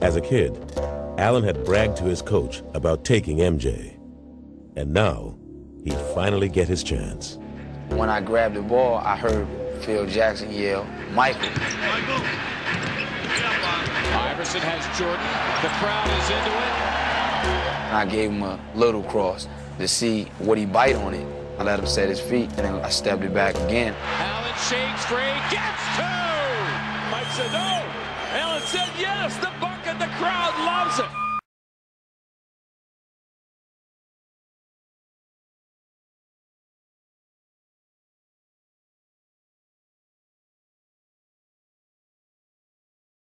As a kid, Allen had bragged to his coach about taking MJ. And now, he'd finally get his chance. When I grabbed the ball, I heard Phil Jackson yell, Michael. Michael. Iverson has Jordan. The crowd is into it. And I gave him a little cross to see would he bite on it. I let him set his feet, and then I stepped it back again. Allen shakes free, gets two. Mike said no. Allen said yes. The the crowd loves it.